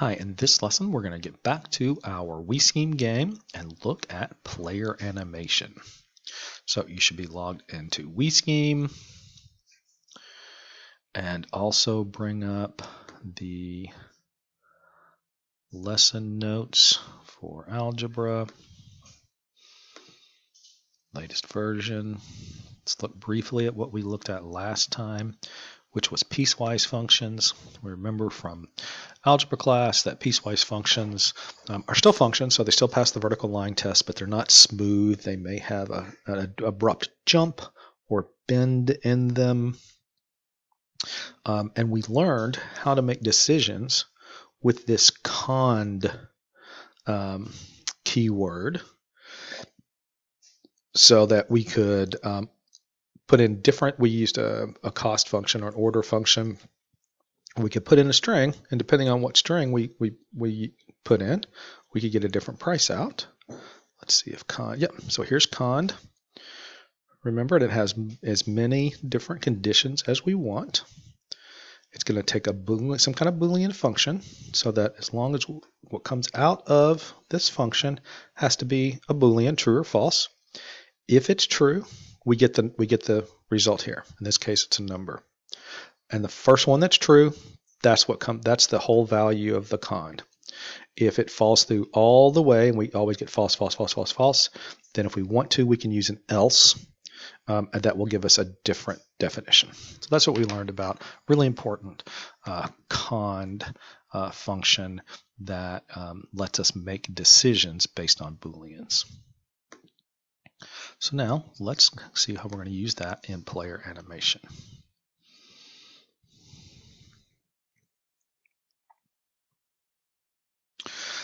Hi, in this lesson we're going to get back to our WeScheme game and look at player animation. So you should be logged into WeScheme and also bring up the lesson notes for algebra, latest version. Let's look briefly at what we looked at last time which was piecewise functions. We remember from algebra class that piecewise functions um, are still functions, so they still pass the vertical line test, but they're not smooth. They may have a, an abrupt jump or bend in them. Um, and we learned how to make decisions with this cond um, keyword so that we could um, put in different, we used a, a cost function or an order function. We could put in a string, and depending on what string we, we, we put in, we could get a different price out. Let's see if con, yep, so here's cond. Remember, it has as many different conditions as we want. It's going to take a boolean, some kind of boolean function, so that as long as what comes out of this function has to be a boolean, true or false. If it's true, we get the we get the result here. In this case, it's a number. And the first one that's true, that's what come that's the whole value of the cond. If it falls through all the way, and we always get false, false, false, false, false, then if we want to, we can use an else, um, and that will give us a different definition. So that's what we learned about. Really important uh, cond uh, function that um, lets us make decisions based on booleans. So now let's see how we're going to use that in player animation.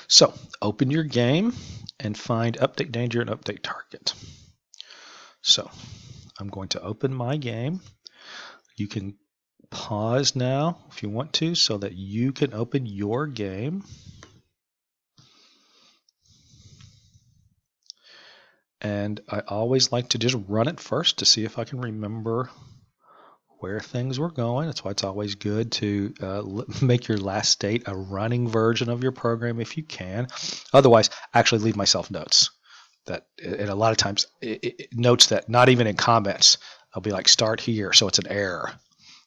So open your game and find update danger and update target. So I'm going to open my game. You can pause now if you want to so that you can open your game. And I always like to just run it first to see if I can remember where things were going. That's why it's always good to uh, make your last state a running version of your program if you can. Otherwise, actually leave myself notes. That and a lot of times it, it, notes that not even in comments, I'll be like start here, so it's an error,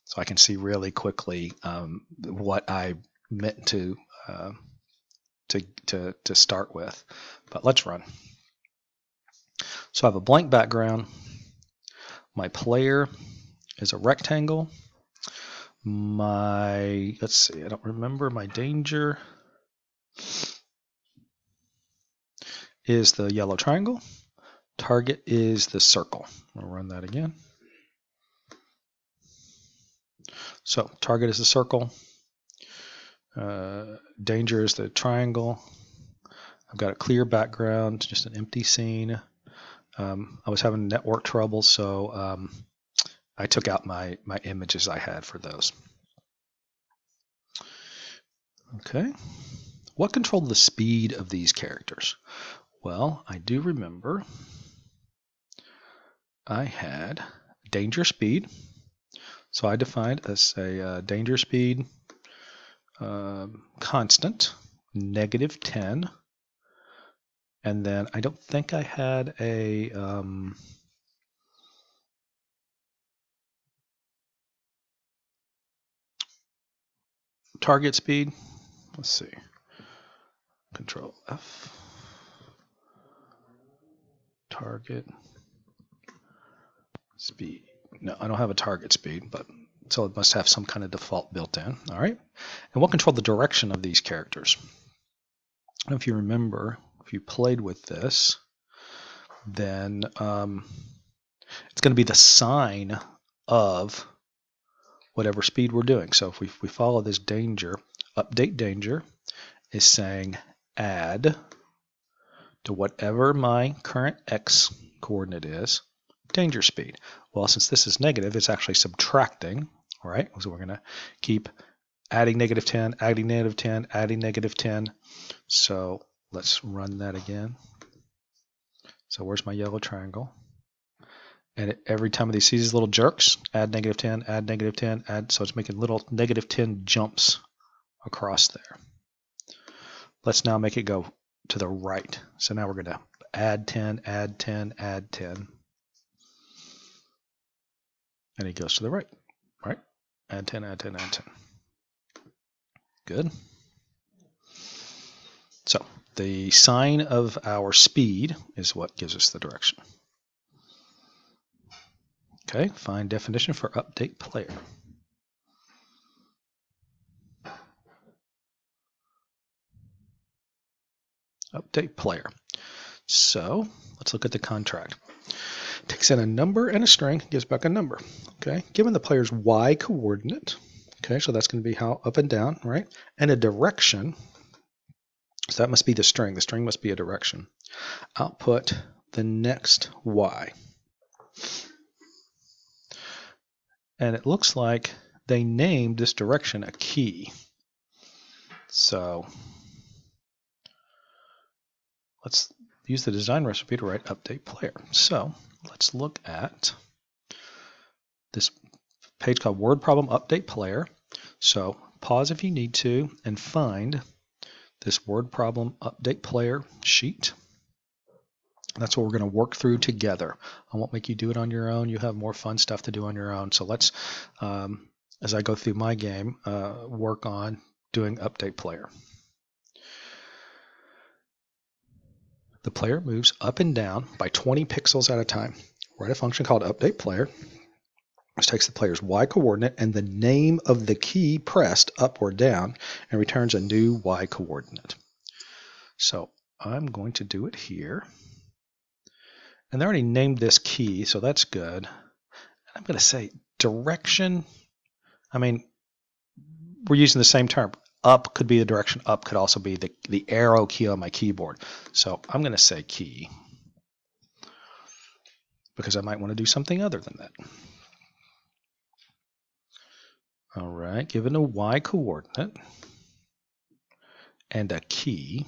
so I can see really quickly um, what I meant to uh, to to to start with. But let's run. So I have a blank background. My player is a rectangle. My, let's see, I don't remember, my danger is the yellow triangle. Target is the circle. I'll run that again. So target is the circle. Uh, danger is the triangle. I've got a clear background, just an empty scene. Um, I was having network trouble, so um, I took out my, my images I had for those. Okay. What controlled the speed of these characters? Well, I do remember I had danger speed. So I defined as a uh, danger speed uh, constant, negative 10 and then I don't think I had a um, target speed. Let's see. Control F. Target speed. No, I don't have a target speed, but so it must have some kind of default built in. All right. And what control the direction of these characters? If you remember, if you played with this, then um, it's going to be the sign of whatever speed we're doing. So if we, we follow this danger, update danger is saying add to whatever my current x coordinate is, danger speed. Well, since this is negative, it's actually subtracting, all right? So we're going to keep adding negative 10, adding negative 10, adding negative 10. So Let's run that again. So where's my yellow triangle? And every time these sees these little jerks, add negative 10, add negative 10, add. So it's making little negative 10 jumps across there. let's now make it go to the right. So now we're going to add 10, add 10, add 10. And it goes to the right, right? Add 10, add 10, add 10. Good. So the sign of our speed is what gives us the direction. Okay, find definition for update player. Update player. So let's look at the contract. Takes in a number and a string, gives back a number. Okay, given the player's y coordinate, okay, so that's going to be how up and down, right? And a direction, so that must be the string. The string must be a direction. Output the next y. And it looks like they named this direction a key. So let's use the design recipe to write update player. So let's look at this page called word problem update player. So pause if you need to and find this word problem update player sheet. That's what we're going to work through together. I won't make you do it on your own. You have more fun stuff to do on your own. So let's, um, as I go through my game, uh, work on doing update player. The player moves up and down by 20 pixels at a time. Write a function called update player. This takes the player's y coordinate and the name of the key pressed up or down and returns a new y coordinate. So I'm going to do it here. And they already named this key, so that's good. And I'm going to say direction. I mean, we're using the same term. Up could be the direction. Up could also be the, the arrow key on my keyboard. So I'm going to say key because I might want to do something other than that. All right, given a y coordinate and a key,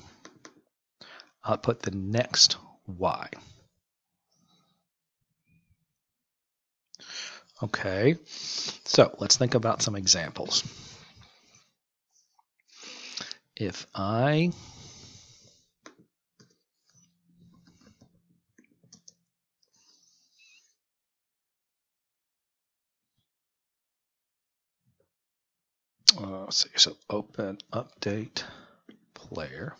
I'll put the next y. Okay, so let's think about some examples. If I uh, let's see, so open update player.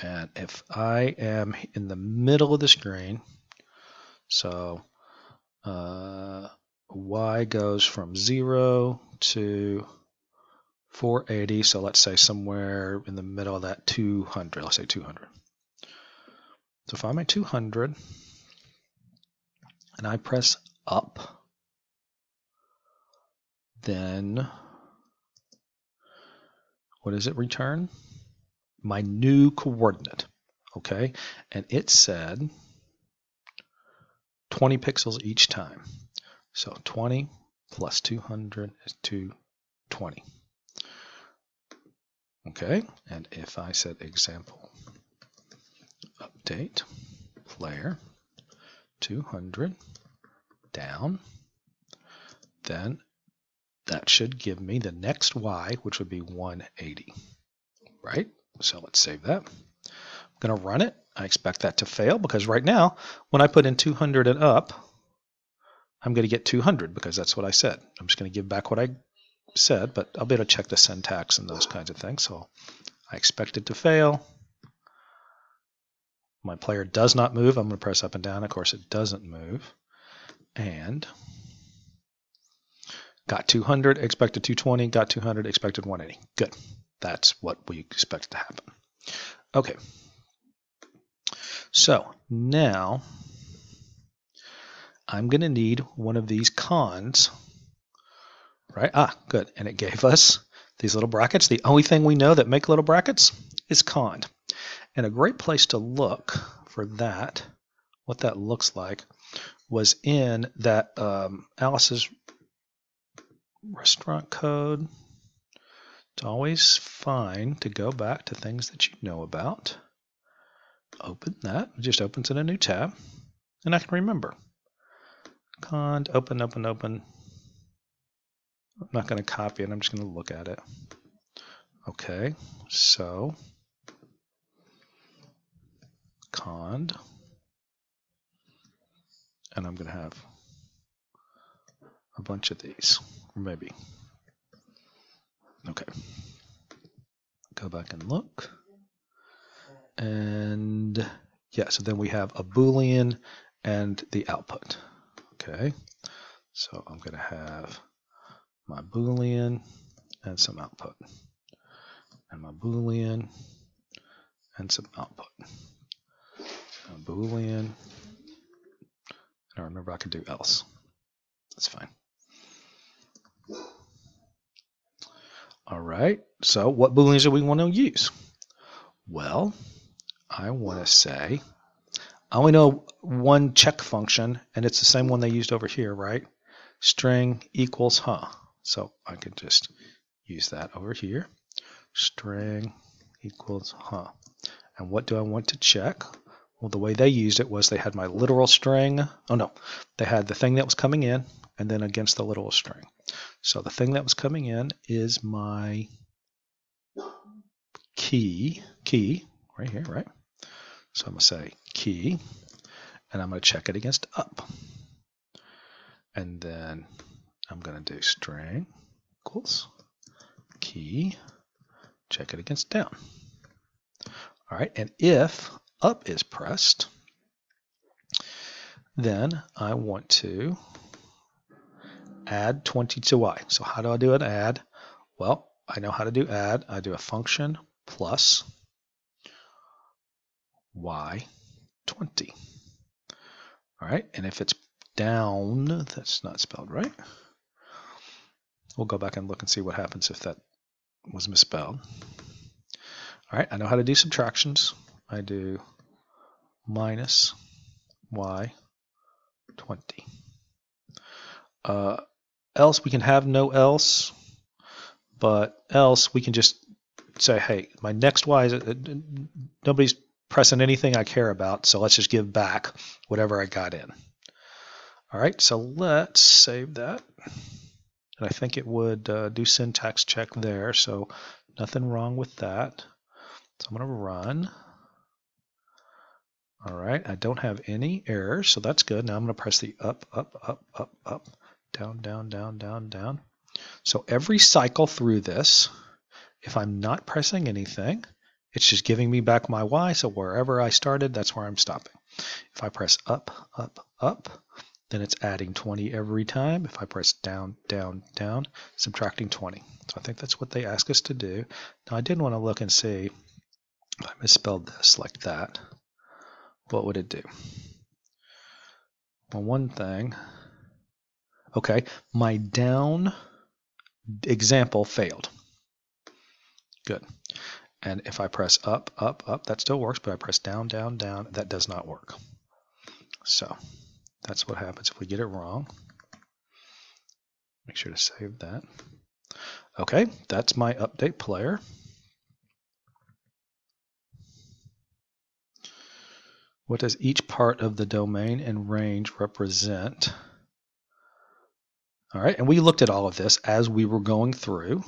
And if I am in the middle of the screen, so uh, y goes from 0 to 480. So let's say somewhere in the middle of that 200. Let's say 200. So if I'm at 200 and I press up, then what does it return? My new coordinate. Okay. And it said 20 pixels each time. So 20 plus 200 is 220. Okay, and if I said example update player 200 down, then that should give me the next y, which would be 180, right? So let's save that. I'm going to run it. I expect that to fail because right now, when I put in 200 and up, I'm going to get 200 because that's what I said. I'm just going to give back what I said, but I'll be able to check the syntax and those kinds of things. So I expect it to fail. My player does not move. I'm going to press up and down. Of course, it doesn't move. And got 200, expected 220, got 200, expected 180. Good. That's what we expect to happen. Okay. So now I'm going to need one of these cons, right? Ah, good. And it gave us these little brackets. The only thing we know that make little brackets is cond. And a great place to look for that, what that looks like, was in that um, Alice's restaurant code. It's always fine to go back to things that you know about open that. It just opens in a new tab. And I can remember. Cond, open, open, open. I'm not going to copy it. I'm just going to look at it. Okay, so cond, and I'm going to have a bunch of these, or maybe. Okay, go back and look. And yeah, so then we have a Boolean and the output. Okay, so I'm going to have my Boolean and some output, and my Boolean and some output. A Boolean, and I remember I could do else. That's fine. All right, so what Booleans do we want to use? Well, I want to say, I only know one check function, and it's the same one they used over here, right? String equals huh. So I could just use that over here. String equals huh. And what do I want to check? Well, the way they used it was they had my literal string. Oh no, they had the thing that was coming in and then against the literal string. So the thing that was coming in is my key, key right here, right? So I'm going to say key, and I'm going to check it against up. And then I'm going to do string equals key, check it against down. All right, and if up is pressed, then I want to add 20 to y. So how do I do an add? Well, I know how to do add. I do a function plus y 20. All right, and if it's down, that's not spelled right. We'll go back and look and see what happens if that was misspelled. All right, I know how to do subtractions. I do minus y 20. Uh, else we can have no else, but else we can just say, hey, my next y is, uh, nobody's pressing anything I care about, so let's just give back whatever I got in. All right, so let's save that. And I think it would uh, do syntax check there, so nothing wrong with that. So I'm going to run. All right, I don't have any errors, so that's good. Now I'm going to press the up, up, up, up, up, down, down, down, down, down. So every cycle through this, if I'm not pressing anything, it's just giving me back my y, so wherever I started, that's where I'm stopping. If I press up, up, up, then it's adding 20 every time. If I press down, down, down, subtracting 20. So I think that's what they ask us to do. Now I did want to look and see if I misspelled this like that, what would it do? Well, one thing, okay, my down example failed. Good. And if I press up, up, up, that still works, but I press down, down, down, that does not work. So that's what happens if we get it wrong. Make sure to save that. Okay, that's my update player. What does each part of the domain and range represent? All right, and we looked at all of this as we were going through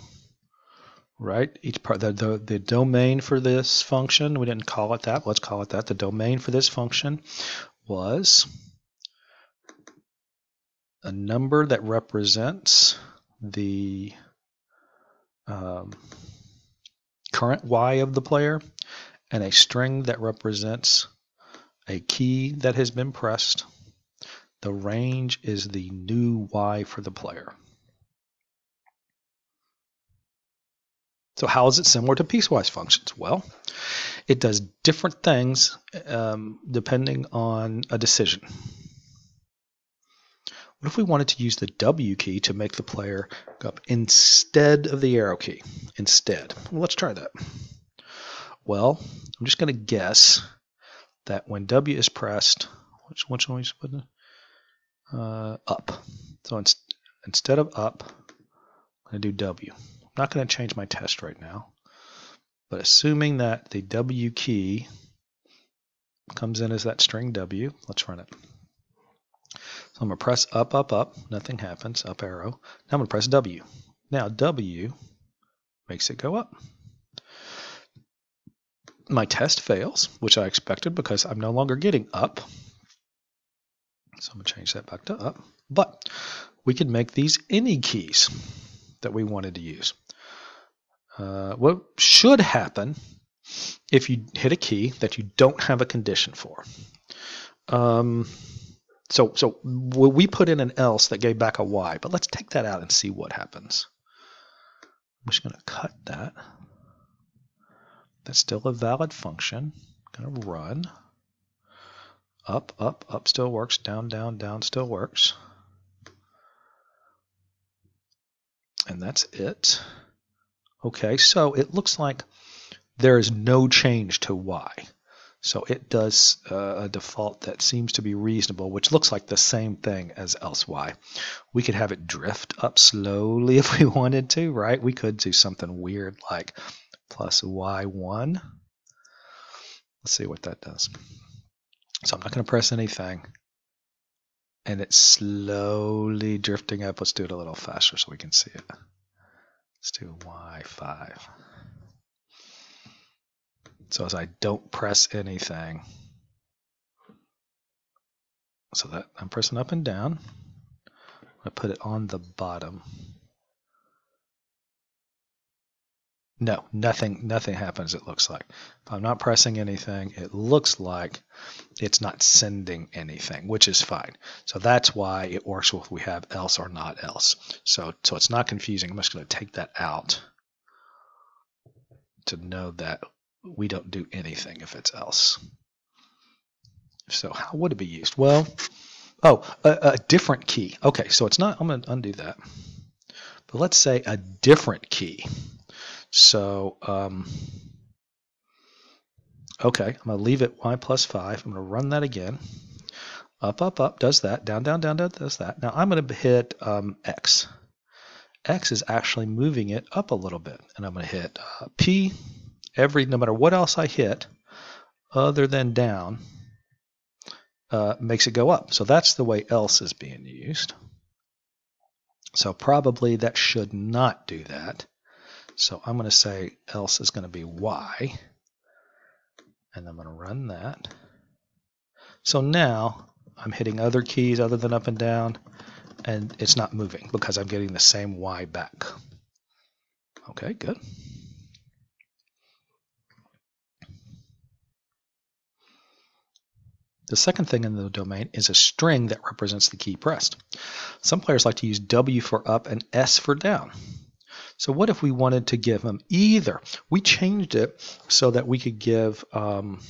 right? Each part, the, the, the domain for this function, we didn't call it that, let's call it that. The domain for this function was a number that represents the um, current Y of the player and a string that represents a key that has been pressed. The range is the new Y for the player. So how is it similar to piecewise functions? Well, it does different things um, depending on a decision. What if we wanted to use the W key to make the player go up instead of the arrow key? Instead. Well, let's try that. Well, I'm just going to guess that when W is pressed, which, which one we put uh, up. So instead of up, I'm going to do W. I'm not going to change my test right now. But assuming that the W key comes in as that string W, let's run it. So I'm going to press up, up, up. Nothing happens. Up arrow. Now I'm going to press W. Now W makes it go up. my test fails, which I expected because I'm no longer getting up. So I'm going to change that back to up. But we could make these any keys that we wanted to use. Uh, what should happen if you hit a key that you don't have a condition for? Um, so, so we put in an else that gave back a y, but let's take that out and see what happens. I'm just going to cut that. That's still a valid function. Going to run. Up, up, up still works. Down, down, down still works. And that's it. Okay, so it looks like there is no change to y. So it does uh, a default that seems to be reasonable, which looks like the same thing as else y. We could have it drift up slowly if we wanted to, right? We could do something weird like plus y1. Let's see what that does. So I'm not going to press anything. And it's slowly drifting up. Let's do it a little faster so we can see it. Let's do y5. So as I don't press anything, so that I'm pressing up and down, I put it on the bottom. No, nothing nothing happens, it looks like. If I'm not pressing anything, it looks like it's not sending anything, which is fine. So that's why it works with we have else or not else. So, so it's not confusing. I'm just going to take that out to know that we don't do anything if it's else. So how would it be used? Well, oh, a, a different key. Okay, so it's not, I'm going to undo that. But let's say a different key. So, um, okay, I'm going to leave it y plus 5. I'm going to run that again. Up, up, up does that. Down, down, down, down does that. Now I'm going to hit um, x. x is actually moving it up a little bit. And I'm going to hit uh, p. Every, no matter what else I hit, other than down, uh, makes it go up. So that's the way else is being used. So probably that should not do that. So I'm going to say else is going to be y. And I'm going to run that. So now I'm hitting other keys other than up and down, and it's not moving because I'm getting the same y back. Okay, good. The second thing in the domain is a string that represents the key pressed. Some players like to use W for up and S for down. So what if we wanted to give them either? We changed it so that we could give, um,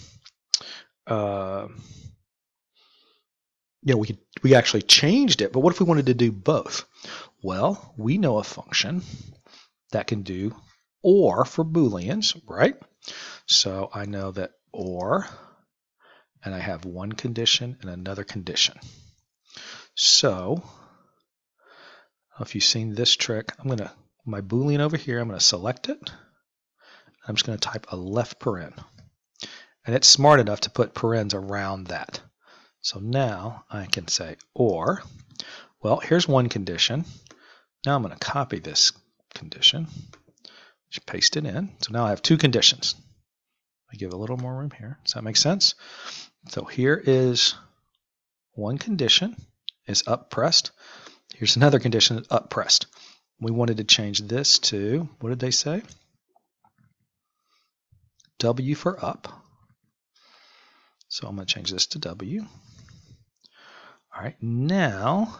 uh, you know, we could, we actually changed it. But what if we wanted to do both? Well, we know a function that can do or for booleans, right? So I know that or, and I have one condition and another condition. So if you've seen this trick, I'm going to my Boolean over here, I'm going to select it. I'm just going to type a left paren. And it's smart enough to put parens around that. So now I can say or. Well, here's one condition. Now I'm going to copy this condition. Just paste it in. So now I have two conditions. I give a little more room here. Does that make sense? So here is one condition is up pressed. Here's another condition up pressed we wanted to change this to, what did they say? W for up. So I'm going to change this to W. All right, now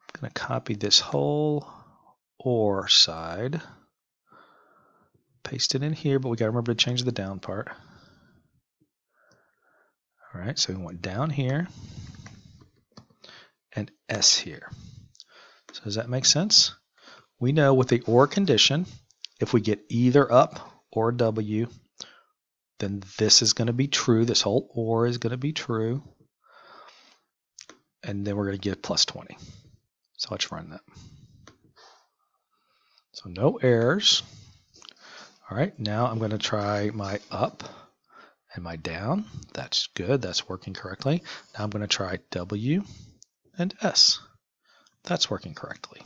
I'm going to copy this whole OR side, paste it in here, but we got to remember to change the down part. All right, so we want down here and S here. So does that make sense? We know with the OR condition, if we get either up or W, then this is going to be true. This whole OR is going to be true. And then we're going to get plus 20. So let's run that. So no errors. All right, now I'm going to try my up and my down. That's good. That's working correctly. Now I'm going to try W and S. That's working correctly.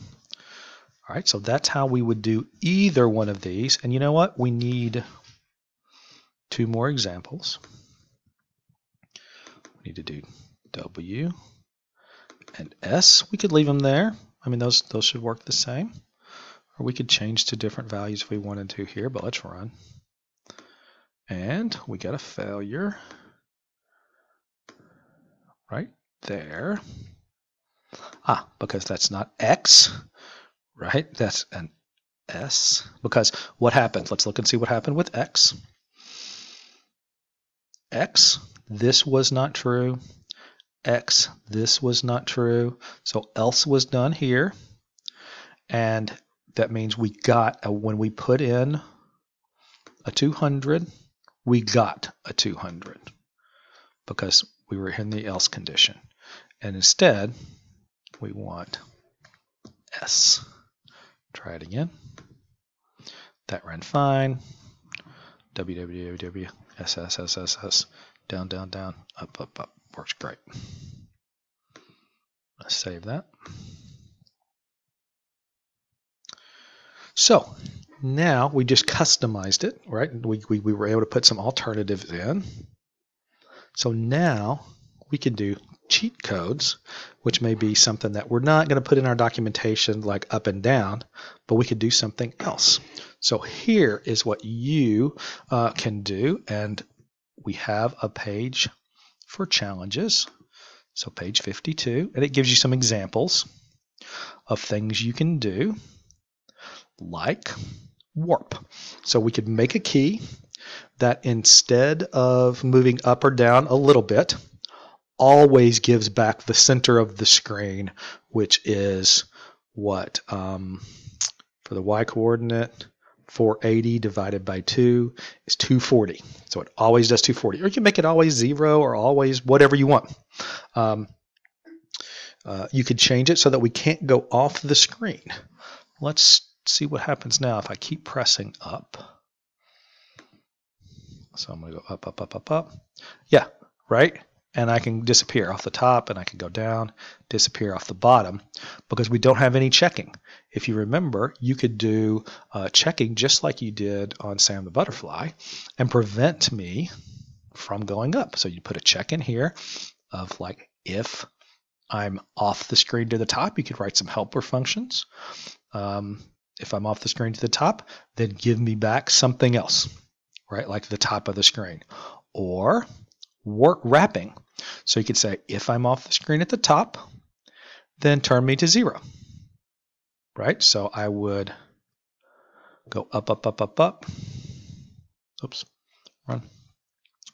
All right, so that's how we would do either one of these. And you know what? We need two more examples. We need to do W and S. We could leave them there. I mean, those, those should work the same. Or we could change to different values if we wanted to here, but let's run. And we got a failure right there. Ah, because that's not X, right? That's an S. Because what happened? Let's look and see what happened with X. X, this was not true. X, this was not true. So else was done here. And that means we got, a, when we put in a 200, we got a 200 because we were in the else condition. And instead, we want S. Try it again. That ran fine. www, down, down, down, up, up, up. Works great. Let's save that. So now we just customized it, right? We, we, we were able to put some alternatives in. So now we can do cheat codes, which may be something that we're not going to put in our documentation like up and down, but we could do something else. So here is what you uh, can do, and we have a page for challenges. So page 52, and it gives you some examples of things you can do, like warp. So we could make a key that instead of moving up or down a little bit, always gives back the center of the screen, which is what? Um, for the y coordinate, 480 divided by 2 is 240. So it always does 240. Or you can make it always 0 or always whatever you want. Um, uh, you could change it so that we can't go off the screen. Let's see what happens now if I keep pressing up. So I'm going to go up, up, up, up, up. Yeah, right? And I can disappear off the top and I can go down, disappear off the bottom because we don't have any checking. If you remember, you could do uh, checking just like you did on Sam the Butterfly and prevent me from going up. So you put a check in here of like if I'm off the screen to the top, you could write some helper functions. Um, if I'm off the screen to the top, then give me back something else, right? Like the top of the screen. Or work wrapping. So you could say, if I'm off the screen at the top, then turn me to zero. Right? So I would go up, up, up, up, up. Oops, run.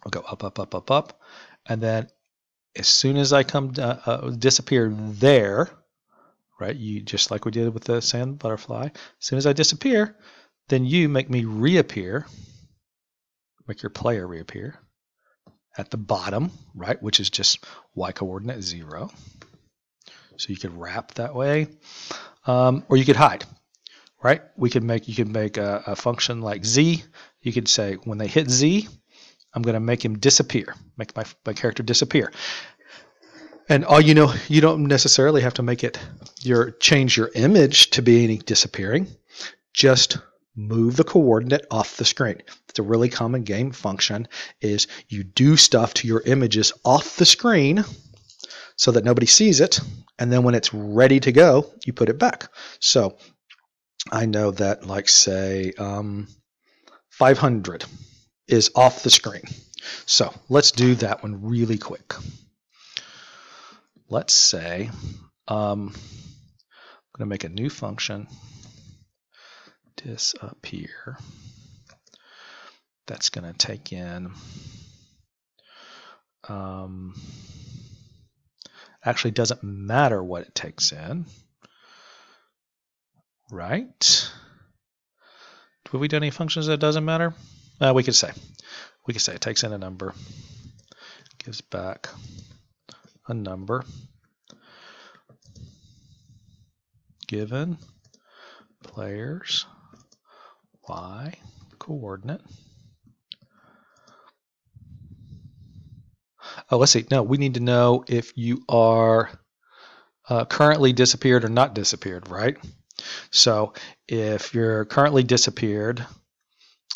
I'll go up, up, up, up, up. And then as soon as I come uh, uh, disappear there, right? You just like we did with the sand butterfly. As soon as I disappear, then you make me reappear, make your player reappear at the bottom, right, which is just y coordinate 0. So you could wrap that way, um, or you could hide, right? We could make you could make a, a function like z. You could say when they hit z, I'm going to make him disappear, make my, my character disappear. And all you know, you don't necessarily have to make it your change your image to be any disappearing. Just move the coordinate off the screen. It's a really common game function is you do stuff to your images off the screen so that nobody sees it and then when it's ready to go you put it back. So I know that like say um, 500 is off the screen. So let's do that one really quick. Let's say um, I'm going to make a new function disappear. That's going to take in, um, actually doesn't matter what it takes in, right? Have we done any functions that doesn't matter? Uh, we could say, we could say it takes in a number, gives back a number given players y coordinate. Oh, let's see. No, we need to know if you are uh, currently disappeared or not disappeared, right? So if you're currently disappeared,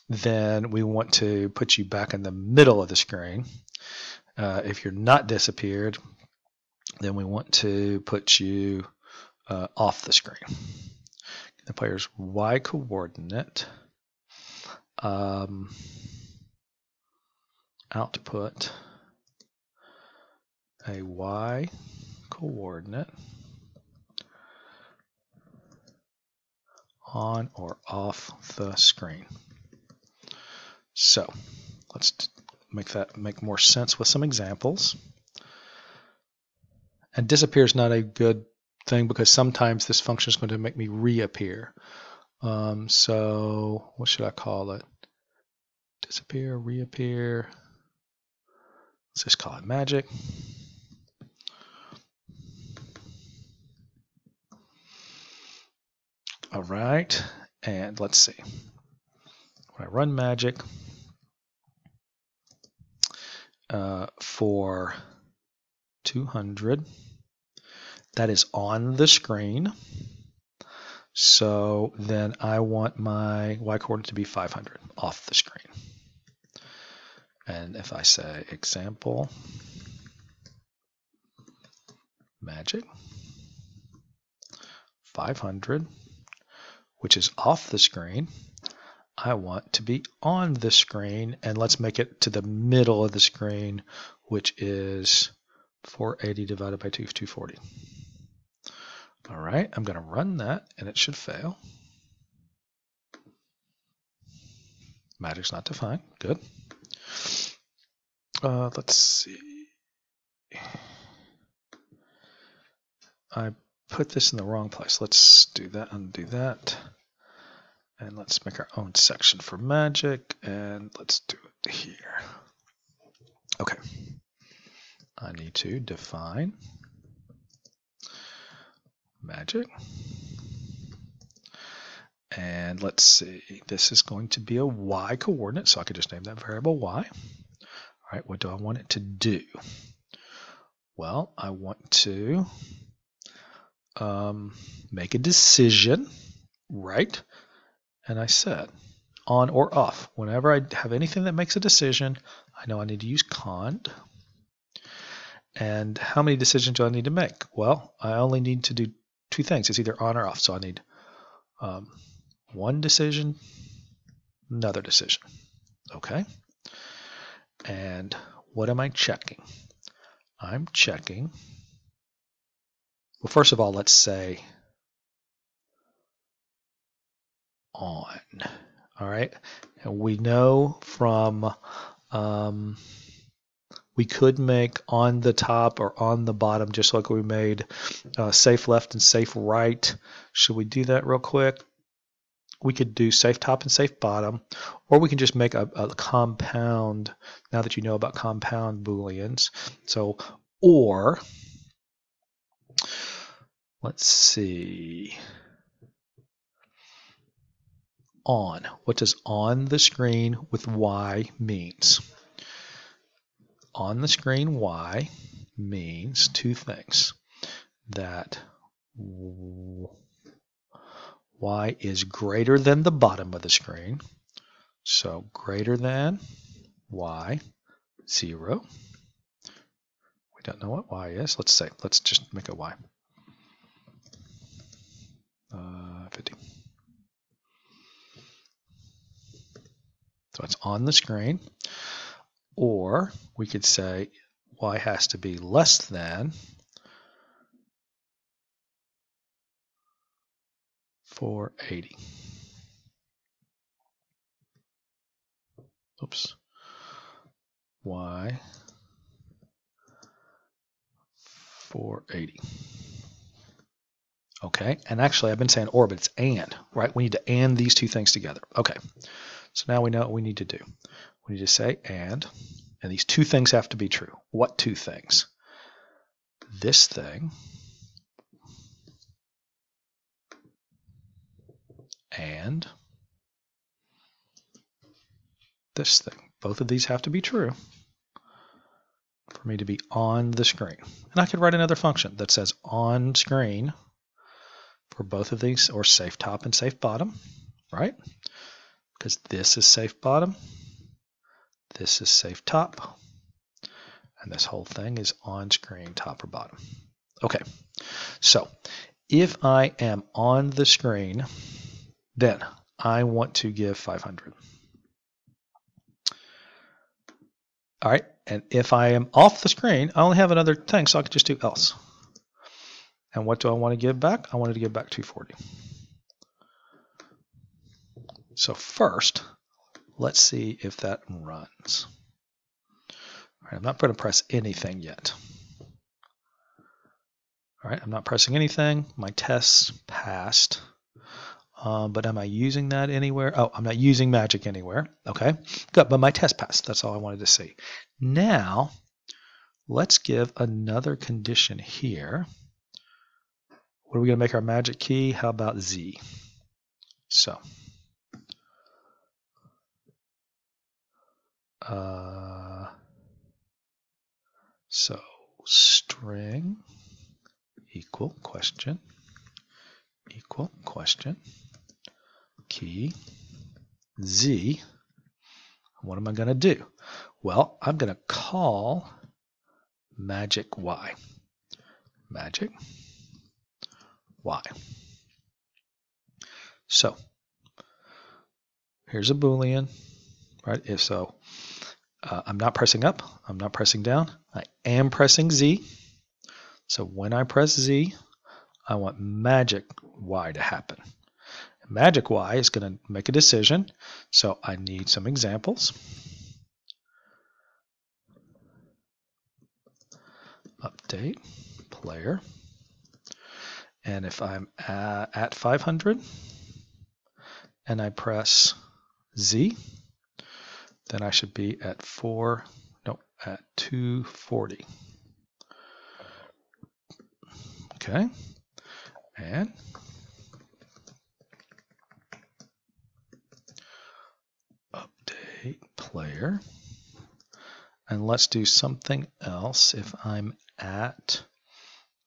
then we want to put you back in the middle of the screen. Uh, if you're not disappeared, then we want to put you uh, off the screen. The player's y coordinate um, output a y coordinate on or off the screen. So let's make that make more sense with some examples. And disappear is not a good thing because sometimes this function is going to make me reappear. Um, so what should I call it? Disappear, reappear. Let's just call it magic. All right, and let's see. When I run magic uh, for 200, that is on the screen. So then I want my y coordinate to be 500 off the screen. And if I say example magic 500 which is off the screen, I want to be on the screen and let's make it to the middle of the screen, which is 480 divided by 2, 240. All right, I'm going to run that and it should fail. Magic's not defined. Good. Uh, let's see. I put this in the wrong place. Let's do that, undo that. And let's make our own section for magic, and let's do it here. Okay. I need to define magic. And let's see, this is going to be a y coordinate, so I could just name that variable y. All right, what do I want it to do? Well, I want to um, make a decision, right? And I said on or off. Whenever I have anything that makes a decision, I know I need to use cond. And how many decisions do I need to make? Well, I only need to do two things. It's either on or off. So I need um, one decision, another decision. Okay. And what am I checking? I'm checking well, first of all, let's say on. All right. And we know from, um, we could make on the top or on the bottom, just like we made uh, safe left and safe right. Should we do that real quick? We could do safe top and safe bottom, or we can just make a, a compound now that you know about compound booleans. So, or Let's see. On. What does on the screen with Y means? On the screen Y means two things. That Y is greater than the bottom of the screen. So greater than Y, 0. We don't know what Y is. Let's say, let's just make a Y uh, 50. So it's on the screen. Or we could say y has to be less than 480. Oops. Y 480. Okay, and actually I've been saying or, but it's and, right? We need to and these two things together. Okay, so now we know what we need to do. We need to say and, and these two things have to be true. What two things? This thing and this thing. Both of these have to be true for me to be on the screen. And I could write another function that says on screen for both of these, or safe top and safe bottom, right? because this is safe bottom, this is safe top, and this whole thing is on screen top or bottom. Okay, so if I am on the screen, then I want to give 500. All right, and if I am off the screen, I only have another thing, so I can just do else. And what do I want to give back? I wanted to give back 240. So first, let's see if that runs. All right, I'm not going to press anything yet. All right, I'm not pressing anything. My tests passed. Um, but am I using that anywhere? Oh, I'm not using magic anywhere. Okay, good. But my test passed. That's all I wanted to see. Now, let's give another condition here. What are we going to make our magic key? How about Z? So, uh, so string equal question equal question key Z. What am I going to do? Well, I'm going to call magic Y. Magic Y. So here's a Boolean, right? If so, uh, I'm not pressing up, I'm not pressing down, I am pressing Z. So when I press Z, I want magic Y to happen. Magic Y is going to make a decision, so I need some examples. Update player. And if I'm at 500 and I press Z, then I should be at 4, no, at 240. Okay, and update player. And let's do something else. If I'm at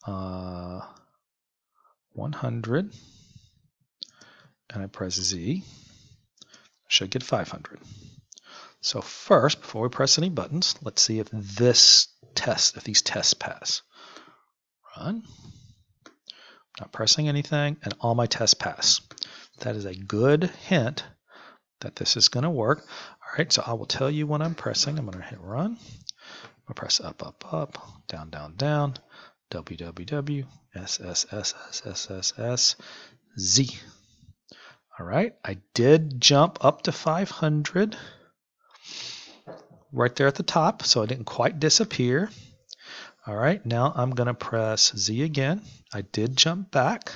uh, 100 and I press Z, I should get 500. So first, before we press any buttons, let's see if this test, if these tests pass. Run. Not pressing anything, and all my tests pass. That is a good hint that this is going to work. All right, so I will tell you when I'm pressing. I'm going to hit run. To press up, up, up, down, down, down, www, s, s, s, s, s, s, s, z. All right, I did jump up to 500 right there at the top, so I didn't quite disappear. All right, now I'm going to press Z again. I did jump back.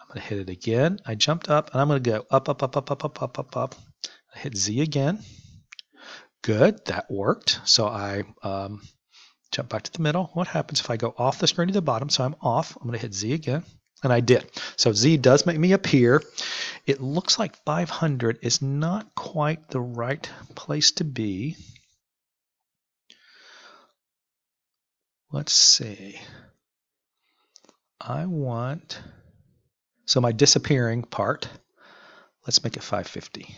I'm going to hit it again. I jumped up, and I'm going to go up, up, up, up, up, up, up, up, up. I hit Z again. Good, that worked. So I um, jump back to the middle. What happens if I go off the screen to the bottom? So I'm off. I'm going to hit Z again. And I did. So Z does make me appear. It looks like 500 is not quite the right place to be. Let's see. I want, so my disappearing part, let's make it 550.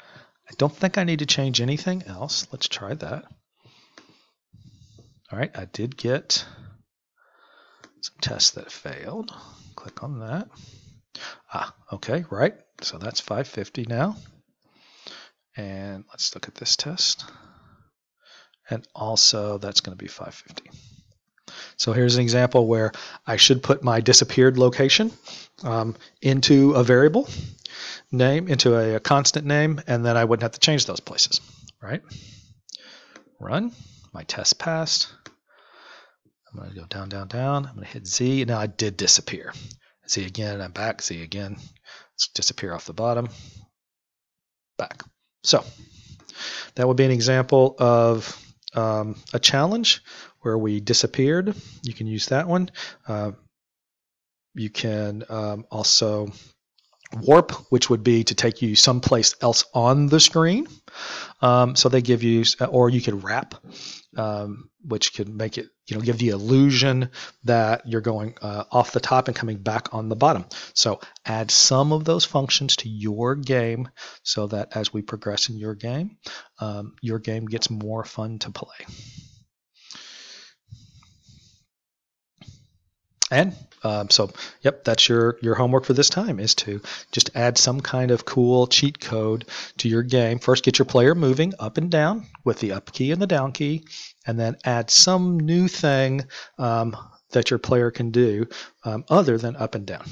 I don't think I need to change anything else. Let's try that. All right, I did get some tests that failed. Click on that. Ah, okay, right. So that's 550 now. And let's look at this test. And also that's going to be 550. So here's an example where I should put my disappeared location um, into a variable name, into a, a constant name, and then I wouldn't have to change those places, right? Run. My test passed. I'm going to go down, down, down. I'm going to hit Z. Now I did disappear. Z again, I'm back. Z again. Let's disappear off the bottom. Back. So that would be an example of um, a challenge where we disappeared. You can use that one. Uh, you can um, also warp, which would be to take you someplace else on the screen. Um, so they give you, or you could wrap, um, which could make it, you know, give the illusion that you're going uh, off the top and coming back on the bottom. So add some of those functions to your game so that as we progress in your game, um, your game gets more fun to play. And um, so, yep, that's your your homework for this time is to just add some kind of cool cheat code to your game. First, get your player moving up and down with the up key and the down key, and then add some new thing um, that your player can do um, other than up and down.